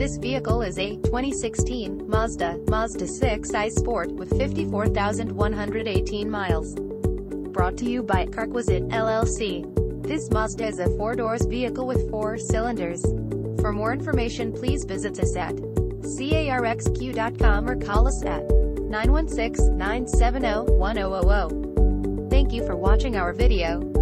This vehicle is a 2016 Mazda, Mazda 6 i-Sport with 54,118 miles. Brought to you by Carquisite LLC. This Mazda is a four-doors vehicle with four cylinders. For more information please visit us at carxq.com or call us at 916-970-1000. Thank you for watching our video.